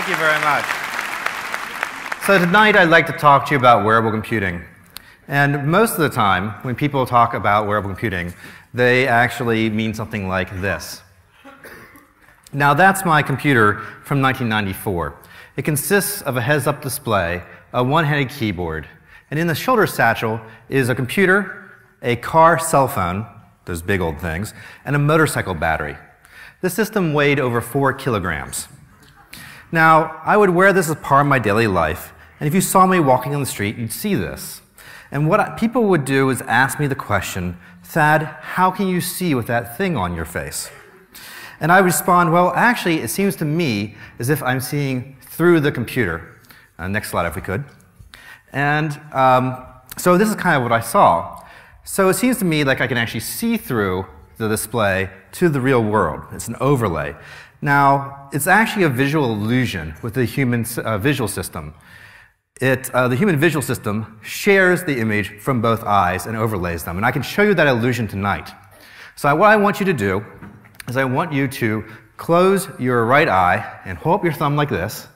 Thank you very much. So tonight I'd like to talk to you about wearable computing. And most of the time, when people talk about wearable computing, they actually mean something like this. Now that's my computer from 1994. It consists of a heads-up display, a one-handed keyboard, and in the shoulder satchel is a computer, a car cell phone, those big old things, and a motorcycle battery. This system weighed over four kilograms. Now, I would wear this as part of my daily life, and if you saw me walking on the street, you'd see this. And what people would do is ask me the question, Thad, how can you see with that thing on your face? And I respond, well, actually, it seems to me as if I'm seeing through the computer. Uh, next slide, if we could. And um, so this is kind of what I saw. So it seems to me like I can actually see through the display to the real world. It's an overlay. Now, it's actually a visual illusion with the human uh, visual system. It, uh, the human visual system shares the image from both eyes and overlays them. And I can show you that illusion tonight. So what I want you to do is I want you to close your right eye and hold up your thumb like this.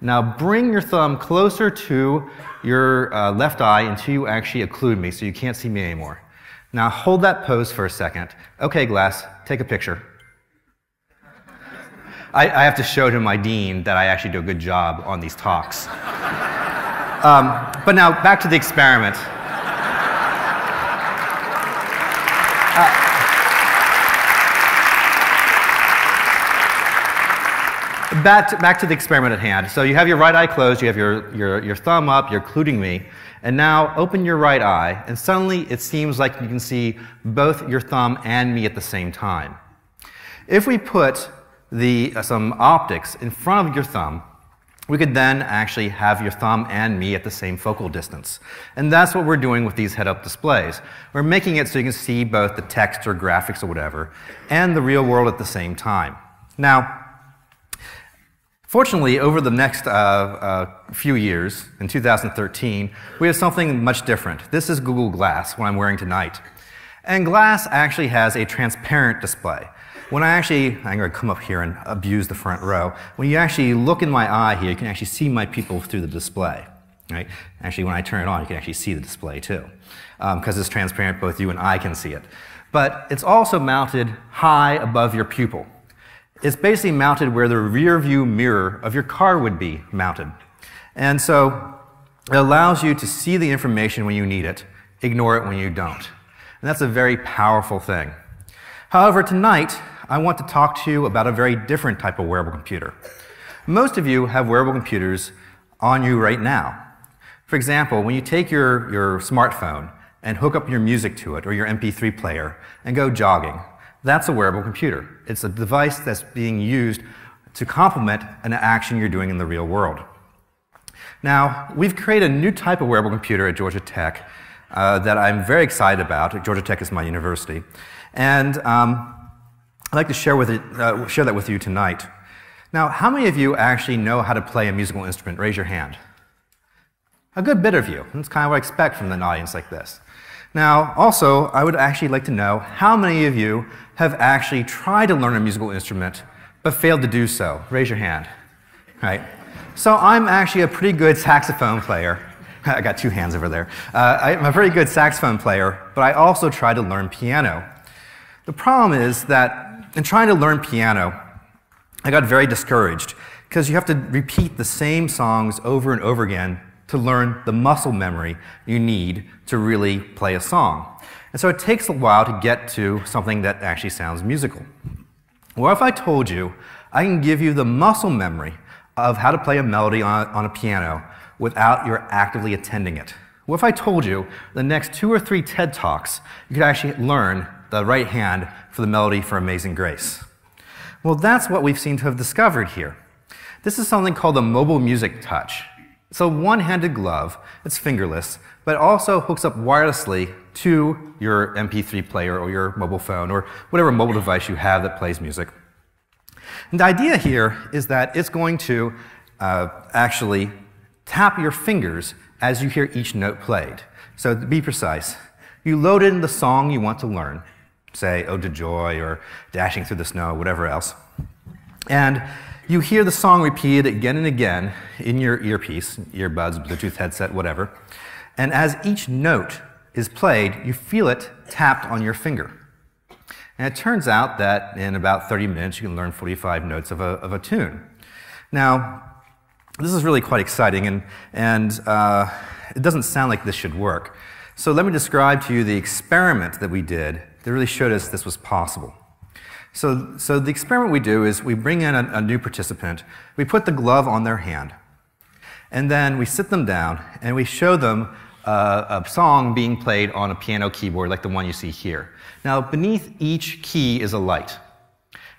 Now bring your thumb closer to your uh, left eye until you actually occlude me so you can't see me anymore. Now hold that pose for a second. Okay, Glass, take a picture. I, I have to show to my dean that I actually do a good job on these talks. Um, but now back to the experiment. Uh, back to, back to the experiment at hand. So you have your right eye closed, you have your, your, your thumb up, you're occluding me, and now open your right eye, and suddenly it seems like you can see both your thumb and me at the same time. If we put the, uh, some optics in front of your thumb, we could then actually have your thumb and me at the same focal distance. And that's what we're doing with these head-up displays. We're making it so you can see both the text or graphics or whatever, and the real world at the same time. Now, Fortunately, over the next uh, uh, few years, in 2013, we have something much different. This is Google Glass, what I'm wearing tonight. And Glass actually has a transparent display. When I actually, I'm going to come up here and abuse the front row. When you actually look in my eye here, you can actually see my people through the display. Right? Actually, when I turn it on, you can actually see the display too. Because um, it's transparent, both you and I can see it. But it's also mounted high above your pupil. It's basically mounted where the rear view mirror of your car would be mounted. And so it allows you to see the information when you need it, ignore it when you don't. And that's a very powerful thing. However, tonight, I want to talk to you about a very different type of wearable computer. Most of you have wearable computers on you right now. For example, when you take your, your smartphone and hook up your music to it or your MP3 player and go jogging, that's a wearable computer. It's a device that's being used to complement an action you're doing in the real world. Now, we've created a new type of wearable computer at Georgia Tech uh, that I'm very excited about. Georgia Tech is my university. And um, I'd like to share, with it, uh, share that with you tonight. Now, how many of you actually know how to play a musical instrument? Raise your hand. A good bit of you. That's kind of what I expect from an audience like this. Now, also, I would actually like to know how many of you have actually tried to learn a musical instrument but failed to do so? Raise your hand. Right? So I'm actually a pretty good saxophone player. I got two hands over there. Uh, I'm a very good saxophone player, but I also tried to learn piano. The problem is that in trying to learn piano, I got very discouraged because you have to repeat the same songs over and over again to learn the muscle memory you need to really play a song. And so it takes a while to get to something that actually sounds musical. What if I told you I can give you the muscle memory of how to play a melody on, on a piano without your actively attending it? What if I told you the next two or three TED Talks, you could actually learn the right hand for the melody for Amazing Grace? Well, that's what we've seemed to have discovered here. This is something called the mobile music touch. It's a one-handed glove, it's fingerless, but it also hooks up wirelessly to your MP3 player or your mobile phone or whatever mobile device you have that plays music. And the idea here is that it's going to uh, actually tap your fingers as you hear each note played. So to be precise, you load in the song you want to learn, say Ode to Joy or Dashing Through the Snow, whatever else. And you hear the song repeated again and again in your earpiece, earbuds, Bluetooth headset, whatever. And as each note is played, you feel it tapped on your finger. And it turns out that in about 30 minutes, you can learn 45 notes of a, of a tune. Now, this is really quite exciting, and, and uh, it doesn't sound like this should work. So let me describe to you the experiment that we did that really showed us this was possible. So, so the experiment we do is we bring in a, a new participant, we put the glove on their hand, and then we sit them down and we show them uh, a song being played on a piano keyboard like the one you see here. Now, beneath each key is a light.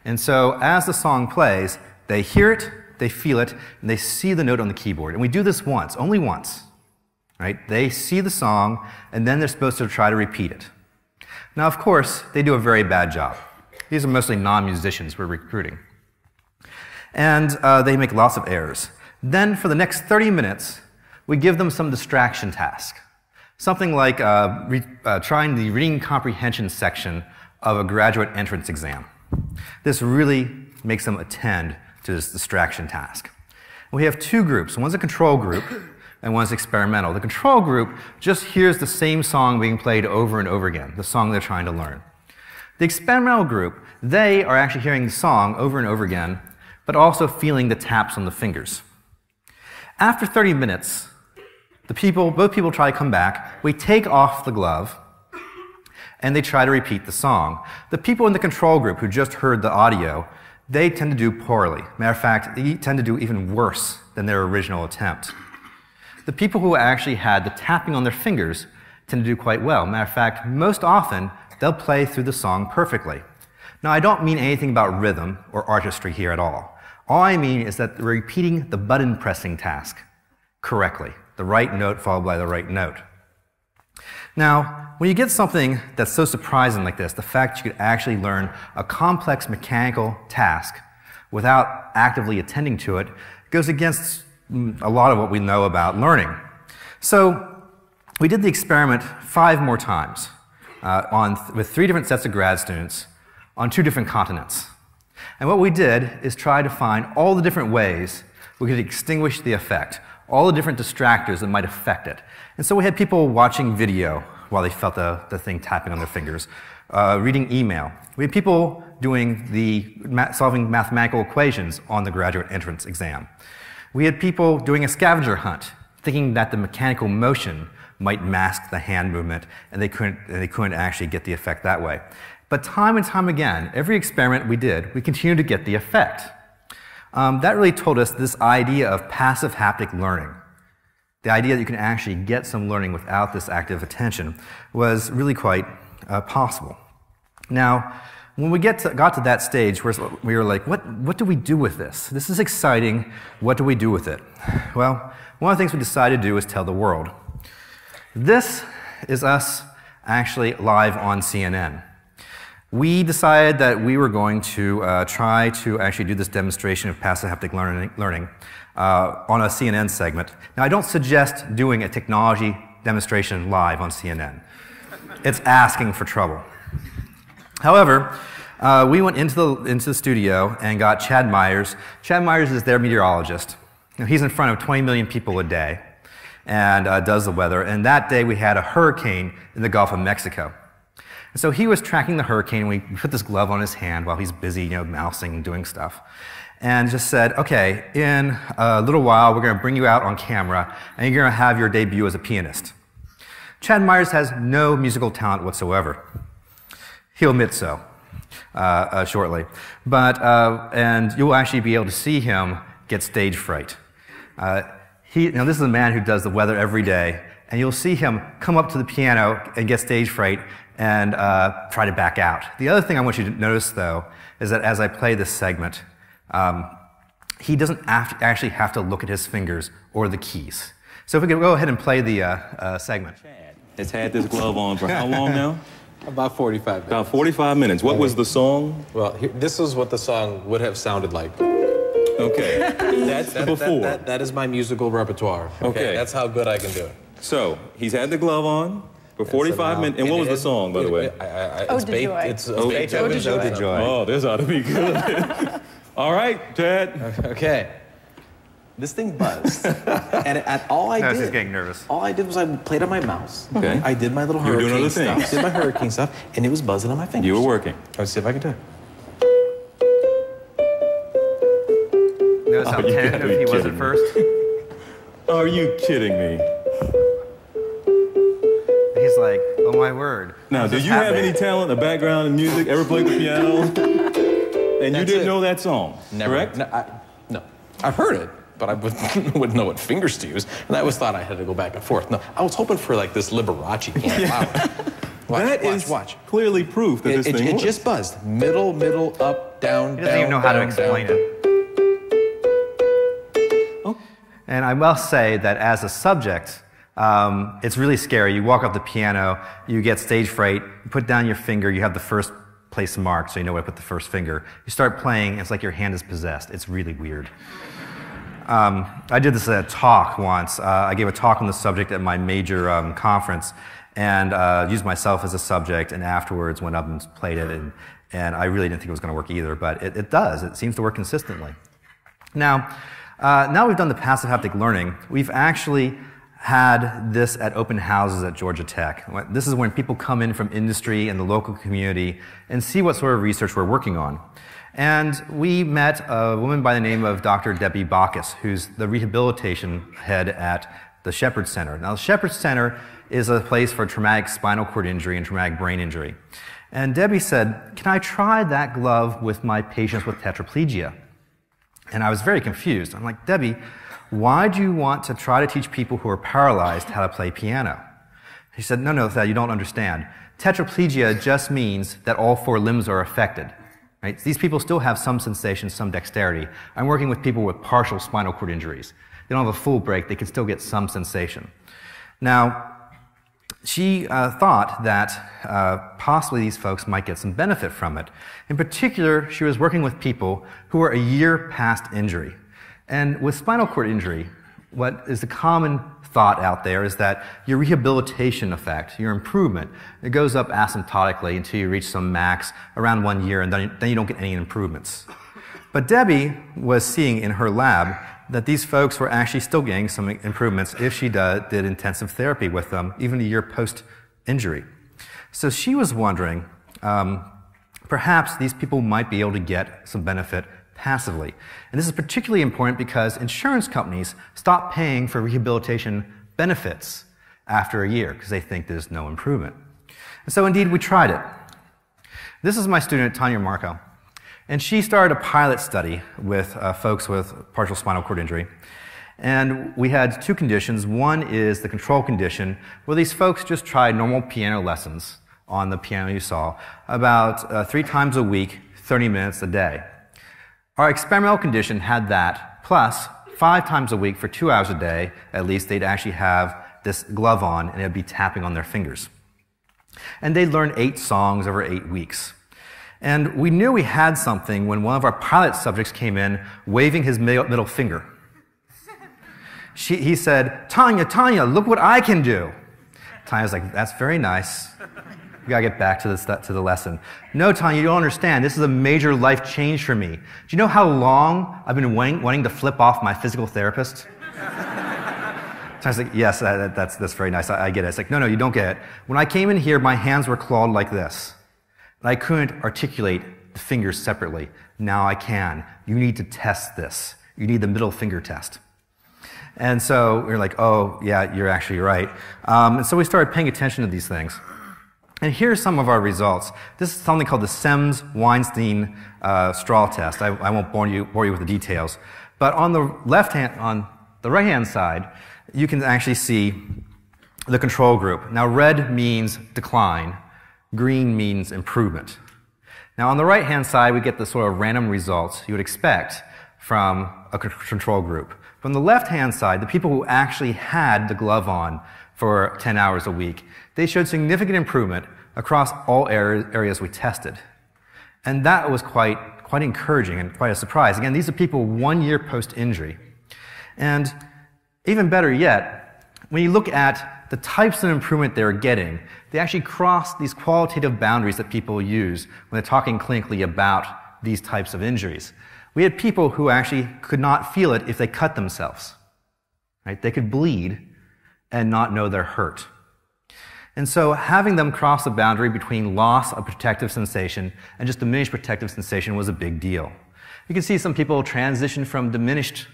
And so as the song plays, they hear it, they feel it, and they see the note on the keyboard. And we do this once, only once. Right? They see the song, and then they're supposed to try to repeat it. Now, of course, they do a very bad job. These are mostly non musicians we're recruiting. And uh, they make lots of errors. Then, for the next 30 minutes, we give them some distraction task. Something like uh, uh, trying the reading comprehension section of a graduate entrance exam. This really makes them attend to this distraction task. We have two groups. One's a control group, and one's experimental. The control group just hears the same song being played over and over again, the song they're trying to learn. The experimental group, they are actually hearing the song over and over again, but also feeling the taps on the fingers. After 30 minutes, the people, both people try to come back. We take off the glove, and they try to repeat the song. The people in the control group who just heard the audio, they tend to do poorly. Matter of fact, they tend to do even worse than their original attempt. The people who actually had the tapping on their fingers tend to do quite well. Matter of fact, most often, they'll play through the song perfectly. Now, I don't mean anything about rhythm or artistry here at all. All I mean is that they're repeating the button pressing task correctly, the right note followed by the right note. Now, when you get something that's so surprising like this, the fact you could actually learn a complex mechanical task without actively attending to it goes against a lot of what we know about learning. So we did the experiment five more times uh, on th with three different sets of grad students on two different continents. And what we did is try to find all the different ways we could extinguish the effect, all the different distractors that might affect it. And so we had people watching video while they felt the, the thing tapping on their fingers, uh, reading email. We had people doing the ma solving mathematical equations on the graduate entrance exam. We had people doing a scavenger hunt, thinking that the mechanical motion might mask the hand movement, and they couldn't, they couldn't actually get the effect that way. But time and time again, every experiment we did, we continued to get the effect. Um, that really told us this idea of passive haptic learning. The idea that you can actually get some learning without this active attention was really quite uh, possible. Now, when we get to, got to that stage, where we were like, what, what do we do with this? This is exciting. What do we do with it? Well, one of the things we decided to do is tell the world. This is us actually live on CNN. We decided that we were going to uh, try to actually do this demonstration of passive haptic learning, learning uh, on a CNN segment. Now, I don't suggest doing a technology demonstration live on CNN. It's asking for trouble. However, uh, we went into the, into the studio and got Chad Myers. Chad Myers is their meteorologist. Now, he's in front of 20 million people a day and uh, does the weather. And that day we had a hurricane in the Gulf of Mexico. And so he was tracking the hurricane. We put this glove on his hand while he's busy, you know, mousing and doing stuff. And just said, okay, in a little while, we're going to bring you out on camera, and you're going to have your debut as a pianist. Chad Myers has no musical talent whatsoever. He'll admit so uh, uh, shortly. But, uh, and you'll actually be able to see him get stage fright. Uh, he, know, this is a man who does the weather every day, and you'll see him come up to the piano and get stage fright and uh, try to back out. The other thing I want you to notice, though, is that as I play this segment, um, he doesn't actually have to look at his fingers or the keys. So if we could go ahead and play the uh, segment. Chad has had this glove on for how long now? About 45 minutes. About 45 minutes. What was the song? Well, here, this is what the song would have sounded like. Okay. That's That, before. that, that, that is my musical repertoire. Okay. That's how good I can do it. So he's had the glove on for 45 minutes. And what was the song, by the way? I, I, I, Ode it's oh, to Joy. It's, Ode oh, it's to Beethoven's oh, Joy. Ode to Joy. Oh, this ought to be good. All All right, Ted. Okay. This thing buzzed. and at all I No, did. she's getting nervous. All I did was I played on my mouse. Okay. I did my little You were doing hurricane other stuff. things. Did my hurricane stuff, and it was buzzing on my fingers. You were working. Let's see if I can do it. Notice how Oh, you gotta tentative he was kidding at me. first. Are you kidding me? He's like, oh my word. Now, How's do this you have any talent, a background in music? Ever played the piano? And you didn't it. know that song, Never. correct? No, I, no. I've heard it, but I wouldn't, wouldn't know what fingers to use. And I always thought I had to go back and forth. No, I was hoping for like this Liberace piano. Watch, That watch, is watch. clearly proof that It, this it, thing it works. just buzzed. Middle, middle, up, down, He doesn't even know how to explain it. Oh. And I must say that as a subject, um, it's really scary. You walk up the piano, you get stage fright, you put down your finger, you have the first place marked, so you know where to put the first finger. You start playing, it's like your hand is possessed. It's really weird. Um, I did this at a talk once. Uh, I gave a talk on the subject at my major um, conference and uh, used myself as a subject, and afterwards went up and played it. And, and I really didn't think it was going to work either, but it, it does. It seems to work consistently. Now, uh, now we've done the passive haptic learning, we've actually had this at open houses at Georgia Tech. This is when people come in from industry and the local community and see what sort of research we're working on. And we met a woman by the name of Dr. Debbie Backus, who's the rehabilitation head at the Shepherd Center. Now, the Shepherd Center is a place for traumatic spinal cord injury and traumatic brain injury. And Debbie said, Can I try that glove with my patients with tetraplegia? And I was very confused. I'm like, Debbie, why do you want to try to teach people who are paralyzed how to play piano? She said, No, no, you don't understand. Tetraplegia just means that all four limbs are affected. Right? These people still have some sensation, some dexterity. I'm working with people with partial spinal cord injuries. They don't have a full break, they can still get some sensation. Now, she uh, thought that uh, possibly these folks might get some benefit from it. In particular, she was working with people who were a year past injury. And with spinal cord injury, what is the common thought out there is that your rehabilitation effect, your improvement, it goes up asymptotically until you reach some max around one year, and then, then you don't get any improvements. But Debbie was seeing in her lab that these folks were actually still getting some improvements if she did, did intensive therapy with them, even a year post injury. So she was wondering um, perhaps these people might be able to get some benefit passively. And this is particularly important because insurance companies stop paying for rehabilitation benefits after a year because they think there's no improvement. And so indeed we tried it. This is my student, Tanya Markow. And she started a pilot study with uh, folks with partial spinal cord injury. And we had two conditions. One is the control condition, where these folks just tried normal piano lessons on the piano you saw about uh, three times a week, 30 minutes a day. Our experimental condition had that, plus five times a week for two hours a day, at least, they'd actually have this glove on and it'd be tapping on their fingers. And they'd learn eight songs over eight weeks. And we knew we had something when one of our pilot subjects came in waving his middle finger. She, he said, Tanya, Tanya, look what I can do. Tanya's like, that's very nice. We gotta get back to, this, to the lesson. No, Tanya, you don't understand. This is a major life change for me. Do you know how long I've been wanting, wanting to flip off my physical therapist? Tanya's like, yes, that, that's, that's very nice. I, I get it. It's like, no, no, you don't get it. When I came in here, my hands were clawed like this. And I couldn't articulate the fingers separately. Now I can. You need to test this. You need the middle finger test. And so we are like, oh, yeah, you're actually right. Um, and so we started paying attention to these things. And here are some of our results. This is something called the Semmes-Weinstein uh, straw test. I, I won't bore you, bore you with the details. But on the left hand, on the right hand side, you can actually see the control group. Now, red means decline. Green means improvement. Now, on the right hand side, we get the sort of random results you would expect from a control group. From the left hand side, the people who actually had the glove on for 10 hours a week, they showed significant improvement across all areas we tested. And that was quite, quite encouraging and quite a surprise. Again, these are people one year post injury. And even better yet, when you look at the types of improvement they're getting, they actually cross these qualitative boundaries that people use when they're talking clinically about these types of injuries. We had people who actually could not feel it if they cut themselves. Right? They could bleed and not know they're hurt. And so having them cross the boundary between loss of protective sensation and just diminished protective sensation was a big deal. You can see some people transition from diminished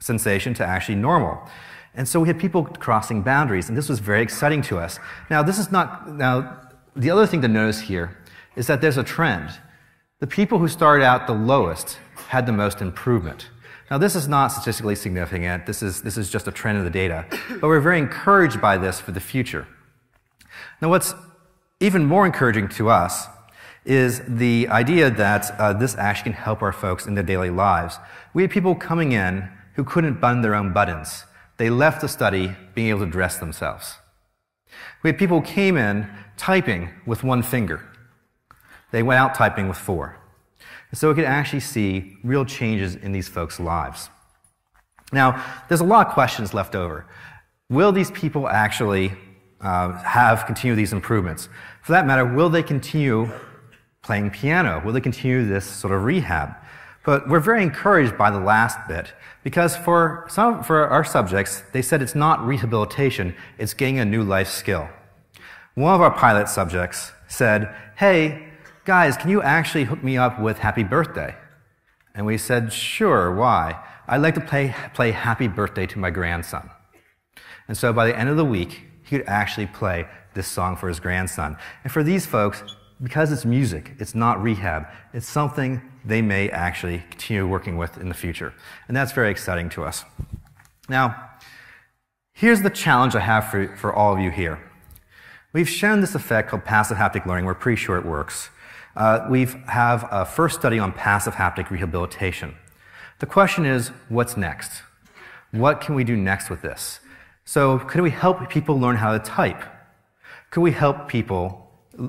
sensation to actually normal. And so we had people crossing boundaries, and this was very exciting to us. Now, this is not, now, the other thing to notice here is that there's a trend. The people who started out the lowest had the most improvement. Now, this is not statistically significant. This is, this is just a trend of the data. But we're very encouraged by this for the future. Now, what's even more encouraging to us is the idea that uh, this actually can help our folks in their daily lives. We had people coming in who couldn't button their own buttons. They left the study being able to dress themselves. We had people who came in typing with one finger. They went out typing with four. So we could actually see real changes in these folks' lives. Now, there's a lot of questions left over. Will these people actually uh, have continue these improvements? For that matter, will they continue playing piano? Will they continue this sort of rehab? But we're very encouraged by the last bit because for some for our subjects, they said it's not rehabilitation, it's gaining a new life skill. One of our pilot subjects said, Hey, guys, can you actually hook me up with happy birthday? And we said, Sure, why? I'd like to play, play happy birthday to my grandson. And so by the end of the week, he could actually play this song for his grandson. And for these folks, because it's music, it's not rehab, it's something they may actually continue working with in the future. And that's very exciting to us. Now, here's the challenge I have for, for all of you here. We've shown this effect called passive haptic learning. We're pretty sure it works. Uh, we have a first study on passive haptic rehabilitation. The question is, what's next? What can we do next with this? So, could we help people learn how to type? Could we help people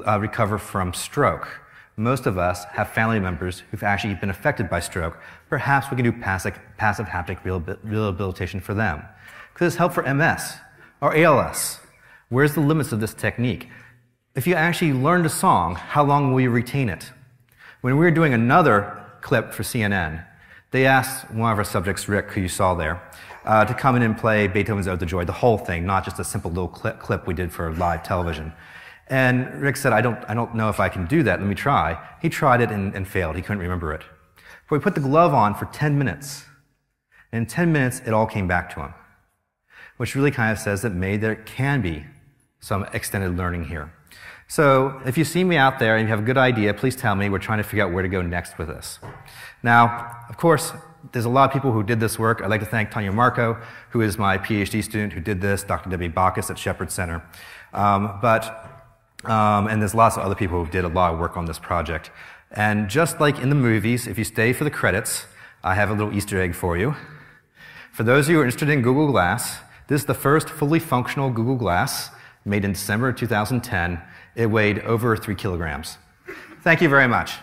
uh, recover from stroke. Most of us have family members who've actually been affected by stroke. Perhaps we can do passive, passive haptic rehabilitation for them. Could this help for MS or ALS? Where's the limits of this technique? If you actually learned a song, how long will you retain it? When we were doing another clip for CNN, they asked one of our subjects, Rick, who you saw there, uh, to come in and play Beethoven's Ode to Joy, the whole thing, not just a simple little clip, clip we did for live television. And Rick said, I don't, I don't know if I can do that. Let me try. He tried it and, and failed. He couldn't remember it. But we put the glove on for 10 minutes. And in 10 minutes, it all came back to him, which really kind of says that maybe there can be some extended learning here. So if you see me out there and you have a good idea, please tell me. We're trying to figure out where to go next with this. Now, of course, there's a lot of people who did this work. I'd like to thank Tanya Markow, who is my PhD student who did this, Dr. Debbie Backus at Shepherd Center. Um, but um, and there's lots of other people who did a lot of work on this project. And just like in the movies, if you stay for the credits, I have a little Easter egg for you. For those of you who are interested in Google Glass, this is the first fully functional Google Glass made in December 2010. It weighed over three kilograms. Thank you very much.